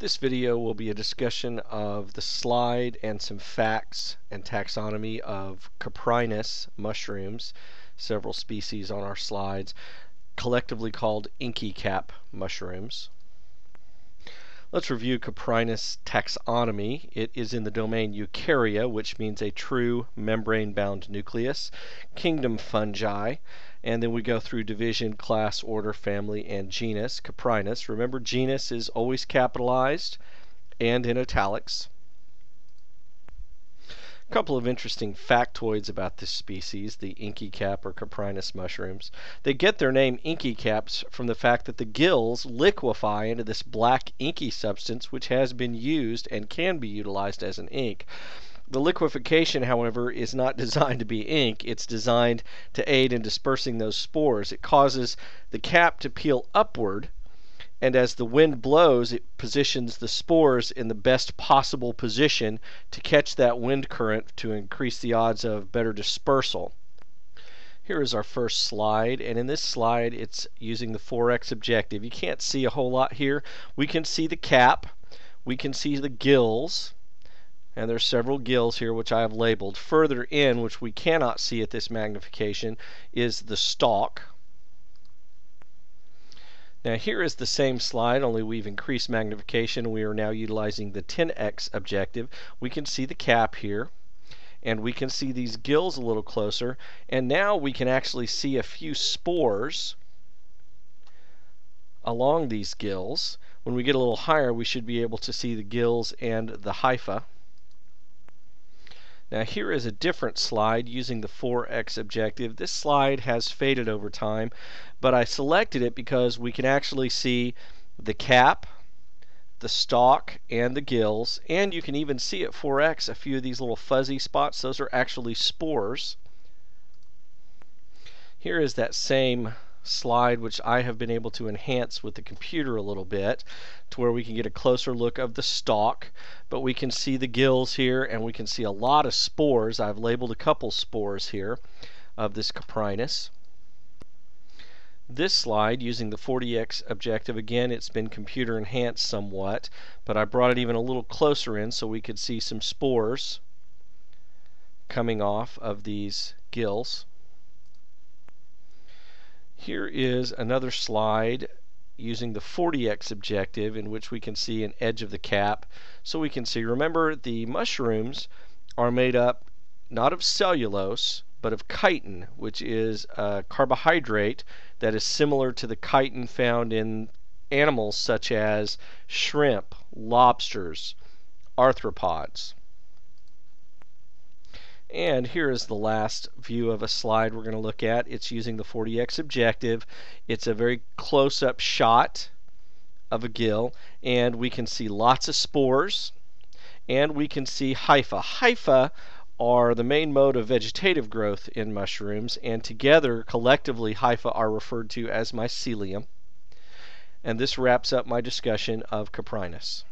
This video will be a discussion of the slide and some facts and taxonomy of Coprinus mushrooms, several species on our slides, collectively called inky cap mushrooms. Let's review Coprinus taxonomy. It is in the domain Eukarya, which means a true membrane-bound nucleus, kingdom fungi, and then we go through division, class, order, family, and genus, Coprinus. Remember, genus is always capitalized and in italics. A couple of interesting factoids about this species, the inky cap or Coprinus mushrooms. They get their name inky caps from the fact that the gills liquefy into this black inky substance which has been used and can be utilized as an ink. The liquefaction, however, is not designed to be ink. It's designed to aid in dispersing those spores. It causes the cap to peel upward and as the wind blows, it positions the spores in the best possible position to catch that wind current to increase the odds of better dispersal. Here is our first slide, and in this slide it's using the 4x objective. You can't see a whole lot here. We can see the cap, we can see the gills, and there's several gills here which I have labeled. Further in, which we cannot see at this magnification, is the stalk. Now here is the same slide, only we've increased magnification. We are now utilizing the 10x objective. We can see the cap here, and we can see these gills a little closer, and now we can actually see a few spores along these gills. When we get a little higher, we should be able to see the gills and the hypha. Now here is a different slide using the 4x objective. This slide has faded over time, but I selected it because we can actually see the cap, the stalk, and the gills, and you can even see at 4x a few of these little fuzzy spots. Those are actually spores. Here is that same slide which I have been able to enhance with the computer a little bit to where we can get a closer look of the stalk but we can see the gills here and we can see a lot of spores. I've labeled a couple spores here of this Coprinus this slide using the 40x objective again it's been computer enhanced somewhat but I brought it even a little closer in so we could see some spores coming off of these gills here is another slide using the 40x objective in which we can see an edge of the cap. So we can see, remember the mushrooms are made up not of cellulose, but of chitin, which is a carbohydrate that is similar to the chitin found in animals such as shrimp, lobsters, arthropods. And here is the last view of a slide we're going to look at. It's using the 40x objective. It's a very close-up shot of a gill, and we can see lots of spores, and we can see hypha. Hypha are the main mode of vegetative growth in mushrooms, and together, collectively, hypha are referred to as mycelium. And this wraps up my discussion of Coprinus.